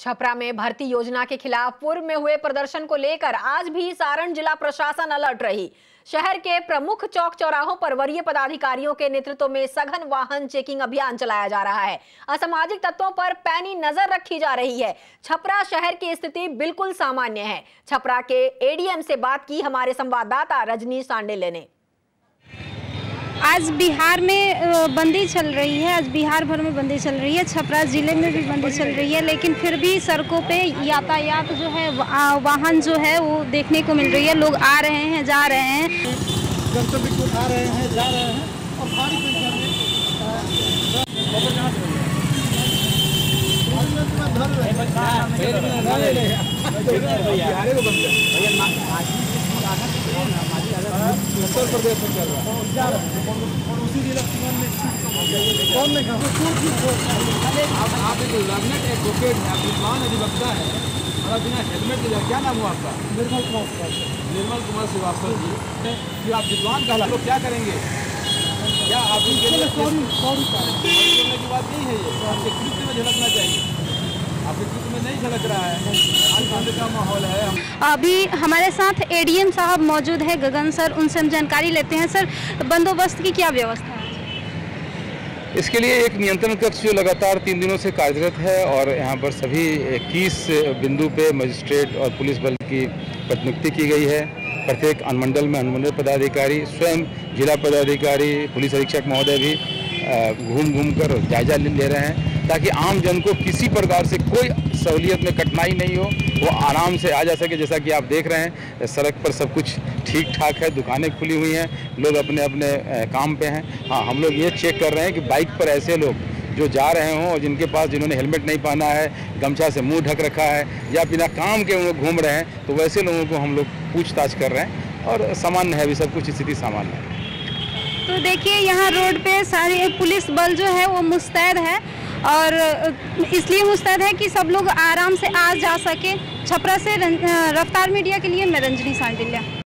छपरा में भर्ती योजना के खिलाफ पूर्व में हुए प्रदर्शन को लेकर आज भी सारण जिला प्रशासन अलर्ट रही। शहर के प्रमुख चौक चौराहों पर वरीय पदाधिकारियों के नेतृत्व में सघन वाहन चेकिंग अभियान चलाया जा रहा है। असामाजिक तत्वों पर पैनी नज़र रखी जा रही है। छपरा शहर की स्थिति बिल्कुल सामान्य है। छपरा के एडीएम से बात की हमारे संवाददाता रजनी सांडेले ने। आज बिहार में बंदी चल रही है आज बिहार भर में बंदी चल रही है छपरा ज़िले में भी बंदी चल रही है लेकिन फिर भी सड़कों पे यातायात जो है वाहन जो है वो देखने को मिल रही है लोग आ रहे हैं जा रहे हैं गंतव्य को आ रहे हैं जा रहे हैं और भारी उत्तर प्रदेश में चल रहा है आप एक लर्नेट विद्वान अधिवक्ता है और बिना हेलमेट के क्या नाम हुआ आपका निर्मल कुमार निर्मल कुमार श्रीवास्तव जी फिर आप विद्वान कहला लोग क्या करेंगे क्या आप इनके लिए की बात नहीं है? ये आपके कृत्य में झलकना चाहिए अभी हमारे साथ एडीएम साहब मौजूद है, गगन सर, उनसे हम जानकारी लेते हैं। सर, बंदोबस्त की क्या व्यवस्था है? इसके लिए एक नियंत्रण कक्ष जो लगातार तीन दिनों से कार्यरत है और यहाँ पर सभी इक्कीस बिंदु पे मजिस्ट्रेट और पुलिस बल की प्रतिनियुक्ति की गई है। प्रत्येक अनुमंडल में अनुमंडल पदाधिकारी, स्वयं जिला पदाधिकारी, पुलिस अधीक्षक महोदय भी घूम घूम कर जायजा ले रहे हैं। ताकि आम जन को किसी प्रकार से कोई सहूलियत में कठिनाई नहीं हो, वो आराम से आ जा सके, जैसा कि आप देख रहे हैं, सड़क पर सब कुछ ठीक ठाक है, दुकानें खुली हुई हैं, लोग अपने अपने काम पे हैं। हाँ हम लोग ये चेक कर रहे हैं कि बाइक पर ऐसे लोग जो जा रहे हों और जिनके पास जिन्होंने हेलमेट नहीं पहना है, गमछा से मुँह ढक रखा है या बिना काम के वो घूम रहे हैं तो वैसे लोगों को हम लोग पूछताछ कर रहे हैं और सामान्य है, अभी सब कुछ स्थिति सामान्य है। तो देखिए, यहाँ रोड पे सारे पुलिस बल जो है, वो मुस्तैद है। और इसलिए मुस्तैद है कि सब लोग आराम से आ जा सके। छपरा से रफ्तार मीडिया के लिए मैं रंजनी सांडिल्या।